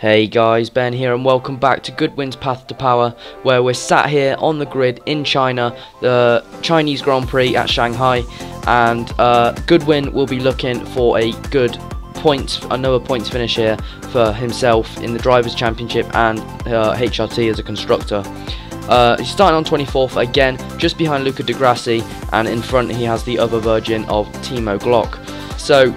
Hey guys, Ben here and welcome back to Goodwin's Path to Power where we're sat here on the grid in China, the Chinese Grand Prix at Shanghai and uh, Goodwin will be looking for a good points, another points finish here for himself in the Drivers' Championship and uh, HRT as a constructor. Uh, he's starting on 24th again, just behind Luca Di Grassi and in front he has the other Virgin of Timo Glock. So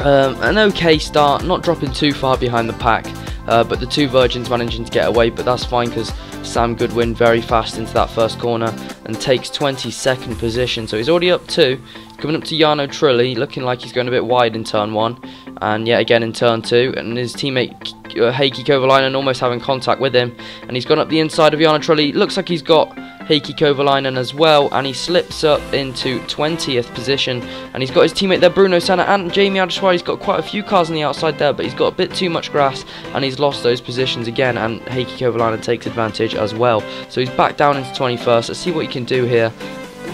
um, an okay start, not dropping too far behind the pack, uh, but the two Virgins managing to get away, but that's fine because Sam Goodwin very fast into that first corner and takes 22nd position, so he's already up two, coming up to Jarno Trulli, looking like he's going a bit wide in turn one, and yet again in turn two, and his teammate uh, Heikki Kovalainen almost having contact with him, and he's gone up the inside of Jarno Trulli, looks like he's got Heikki Kovalainen as well, and he slips up into 20th position, and he's got his teammate there, Bruno Senna, and Jamie Adeswari, he's got quite a few cars on the outside there, but he's got a bit too much grass, and he's lost those positions again, and Heikki Kovalainen takes advantage as well. So he's back down into 21st, let's see what he can do here.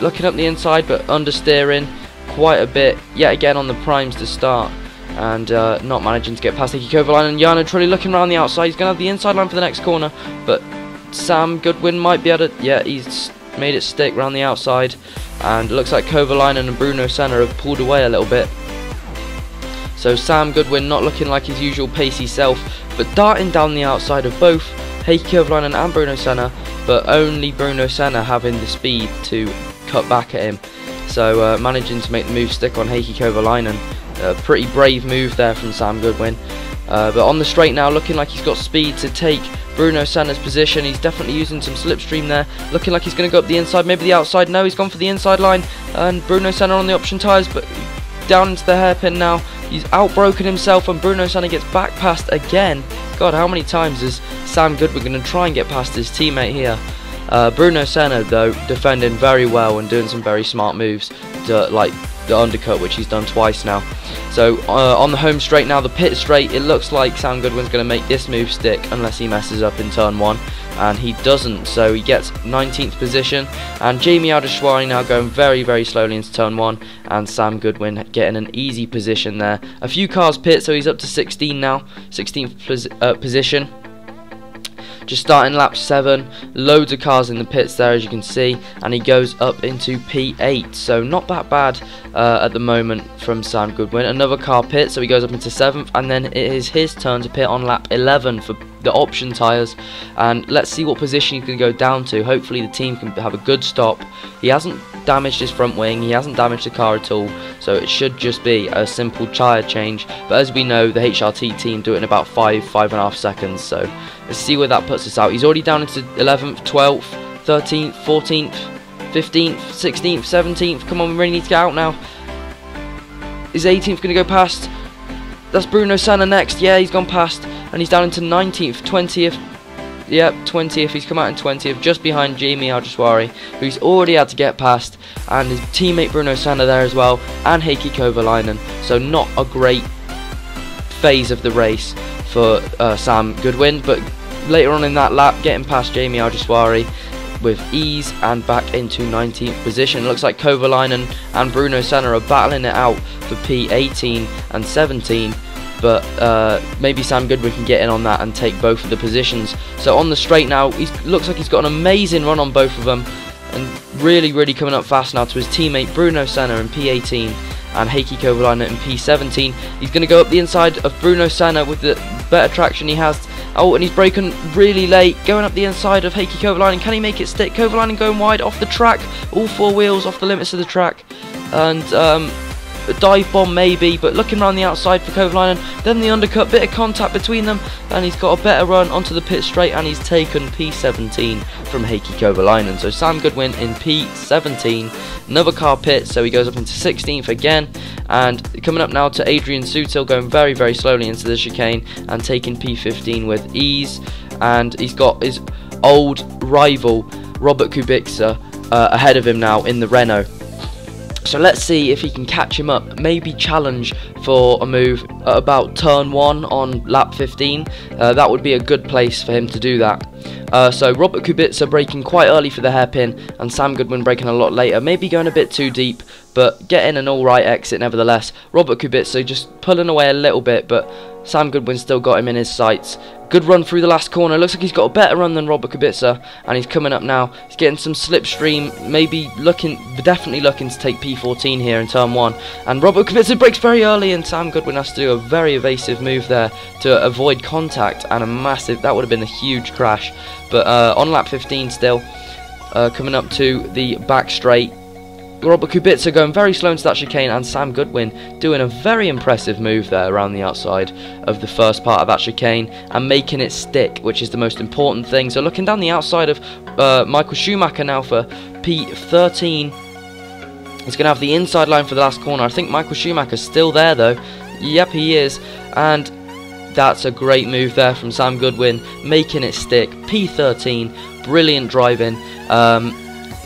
Looking up the inside, but understeering quite a bit, yet again on the primes to start and uh, not managing to get past Heikki Kovalainen and Jarno Trulli looking around the outside. He's going to have the inside line for the next corner, but Sam Goodwin might be able to, yeah, he's made it stick around the outside. And it looks like Kovalainen and Bruno Senna have pulled away a little bit. So Sam Goodwin not looking like his usual pacey self, but darting down the outside of both Heikki Kovalainen and Bruno Senna, but only Bruno Senna having the speed to cut back at him. So uh, managing to make the move stick on Heikki Kovalainen. A pretty brave move there from Sam Goodwin. Uh, but on the straight now, looking like he's got speed to take Bruno Senna's position. He's definitely using some slipstream there. Looking like he's going to go up the inside, maybe the outside. No, he's gone for the inside line. And Bruno Senna on the option tyres, but down into the hairpin now. He's outbroken himself, and Bruno Senna gets back past again. God, how many times is Sam Goodwin going to try and get past his teammate here? Uh, Bruno Senna, though, defending very well and doing some very smart moves, to, like the undercut, which he's done twice now. So uh, on the home straight now, the pit straight, it looks like Sam Goodwin's going to make this move stick unless he messes up in turn one. And he doesn't, so he gets 19th position. And Jamie Adeswari now going very, very slowly into turn one. And Sam Goodwin getting an easy position there. A few cars pit, so he's up to 16 now. 16th pos uh, position. Just starting lap 7, loads of cars in the pits there as you can see, and he goes up into P8, so not that bad uh, at the moment from Sam Goodwin. Another car pit, so he goes up into 7th, and then it is his turn to pit on lap 11 for the option tyres, and let's see what position he can go down to. Hopefully the team can have a good stop. He hasn't damaged his front wing, he hasn't damaged the car at all, so it should just be a simple tyre change, but as we know, the HRT team do it in about 5, 5.5 seconds, so let's see where that puts us out. He's already down into 11th, 12th, 13th, 14th, 15th, 16th, 17th, come on, we really need to get out now. Is 18th going to go past? That's Bruno Senna next, yeah, he's gone past, and he's down into 19th, 20th, Yep, 20th. He's come out in 20th, just behind Jamie Adeswari, who's already had to get past, and his teammate Bruno Senna there as well, and Heikki Kovalainen. So not a great phase of the race for uh, Sam Goodwin, but later on in that lap, getting past Jamie Adeswari with ease and back into 19th position. Looks like Kovalainen and Bruno Senna are battling it out for P18 and 17 but uh, maybe Sam Goodwin can get in on that and take both of the positions. So on the straight now, he looks like he's got an amazing run on both of them, and really, really coming up fast now to his teammate Bruno Senna in P18 and Heikki Kovalainen in P17. He's going to go up the inside of Bruno Senna with the better traction he has. Oh, and he's broken really late, going up the inside of Heikki Kovalainen. Can he make it stick? Kovalainen going wide off the track, all four wheels off the limits of the track, and um, a dive bomb maybe, but looking around the outside for Kovalainen, then the undercut, bit of contact between them, and he's got a better run onto the pit straight, and he's taken P17 from Heikki Kovalainen. So Sam Goodwin in P17, another car pit, so he goes up into 16th again, and coming up now to Adrian Sutil, going very, very slowly into the chicane, and taking P15 with ease, and he's got his old rival, Robert Kubica, uh, ahead of him now in the Renault. So let's see if he can catch him up, maybe challenge for a move at about turn 1 on lap 15. Uh, that would be a good place for him to do that. Uh, so Robert Kubica braking quite early for the hairpin, and Sam Goodwin braking a lot later. Maybe going a bit too deep, but getting an alright exit nevertheless. Robert Kubica just pulling away a little bit, but Sam Goodwin still got him in his sights. Good run through the last corner. Looks like he's got a better run than Robert Kubica, and he's coming up now. He's getting some slipstream, maybe looking, definitely looking to take P14 here in turn one. And Robert Kubica brakes very early, and Sam Goodwin has to do a very evasive move there to avoid contact and a massive. That would have been a huge crash. But uh, on lap 15 still, uh, coming up to the back straight. Robert Kubica going very slow into that chicane and Sam Goodwin doing a very impressive move there around the outside of the first part of that chicane and making it stick, which is the most important thing. So looking down the outside of uh, Michael Schumacher now for P13. He's going to have the inside line for the last corner. I think Michael Schumacher's still there though. Yep, he is. And that's a great move there from Sam Goodwin, making it stick. P13, brilliant driving. Um,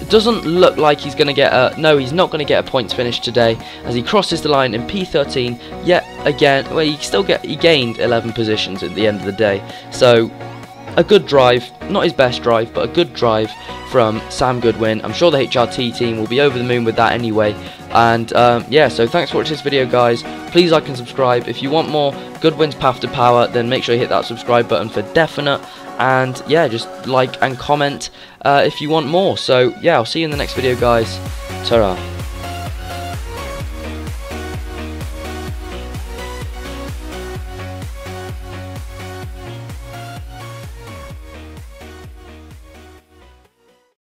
doesn't look like he's going to get a... No, he's not going to get a points finish today as he crosses the line in P13 yet again. Well, he still get he gained 11 positions at the end of the day. So, a good drive. Not his best drive, but a good drive from Sam Goodwin. I'm sure the HRT team will be over the moon with that anyway. And um, yeah, so thanks for watching this video, guys. Please like and subscribe. If you want more Goodwin's Path to Power, then make sure you hit that subscribe button for definite. And yeah, just like and comment uh, if you want more. So yeah, I'll see you in the next video, guys. ta -ra.